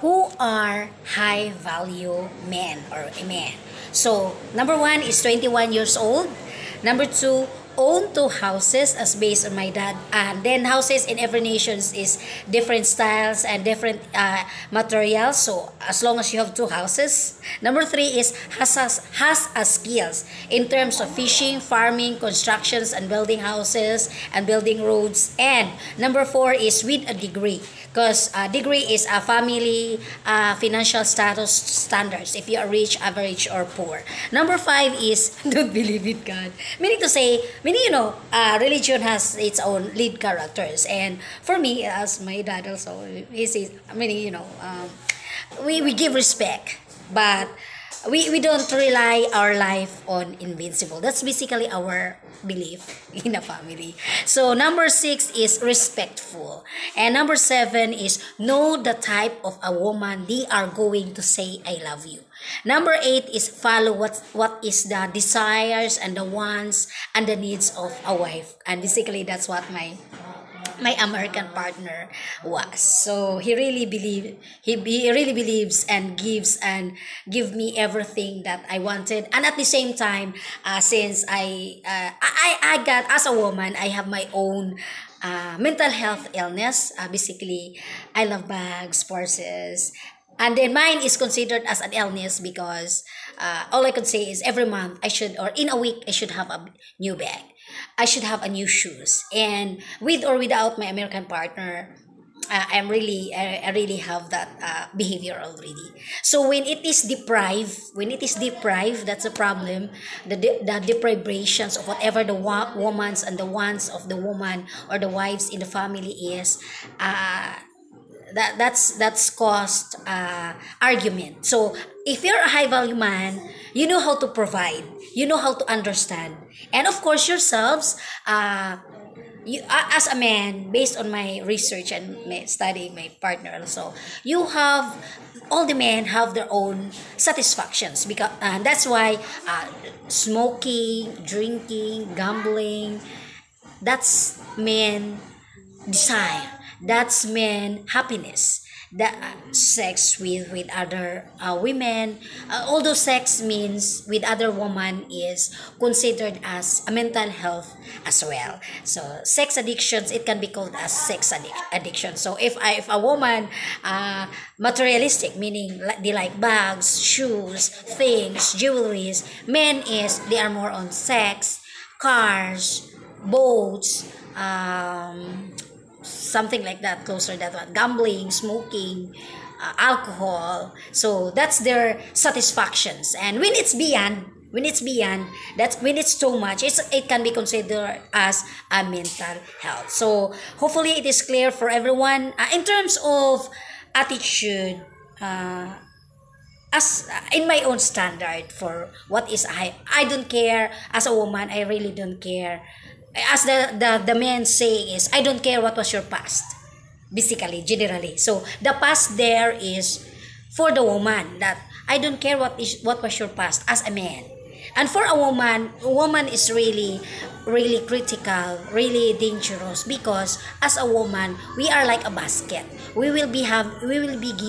who are high value men or a man. So, number one is 21 years old. Number two, own two houses as based on my dad. And then houses in every nations is different styles and different uh, materials. So, as long as you have two houses. Number three is has, has, has a skills in terms of fishing, farming, constructions, and building houses and building roads. And number four is with a degree because uh, degree is a family uh, financial status standards if you are rich average or poor number five is don't believe in god meaning to say meaning you know uh, religion has its own lead characters. And for me as my dad also he says meaning you know um, we, we give respect. But we, we don't rely our life on invincible. That's basically our belief in a family. So number six is respectful. And number seven is know the type of a woman they are going to say i love you. Number eight is follow what what is the desires and the wants and the needs of a wife. And basically that's what my my American partner was. So he really believe he, he really believes and gives and give me everything that I wanted. And at the same time, uh, since I, uh, I I got as a woman, I have my own uh, mental health illness. Uh, basically, I love bags, purses, and then mine is considered as an illness because uh, all I could say is every month I should or in a week I should have a new bag. I should have a new shoes. And with or without my American partner, uh, I'm really I, I really have that uh, behavior already. So when it is deprived, when it is deprived, that's a problem. The de- the deprivations of whatever the wa- woman's and the wants of the woman or the wives in the family is, uh, that that's that's caused uh, argument. So if you're a high value man, you know how to provide, you know how to understand, and of course yourselves. Uh, you, as a man, based on my research and my study, my partner also, you have all the men have their own satisfactions because and that's why uh, smoking, drinking, gambling, that's men desire that's men happiness. The uh, sex with with other uh, women. Uh, although sex means with other woman is considered as a mental health as well. So sex addictions it can be called as sex addic- addiction. So if I, if a woman uh, materialistic meaning like they like bags shoes things jewelries men is they are more on sex cars boats um, something like that closer that one. Gambling smoking uh, alcohol. So that's their satisfactions. And when it's beyond when it's beyond that's when it's too much it's it can be considered as a mental health. So hopefully it is clear for everyone. Uh, in terms of attitude uh, as uh, in my own standard for what is I I don't care. As a woman I really don't care as the, the, the man saying is, I don't care what was your past. Basically, generally. So, the past there is for the woman that I don't care what is what was your past as a man. And for a woman, woman is really, really critical, really dangerous because as a woman, we are like a basket. We will be have we will be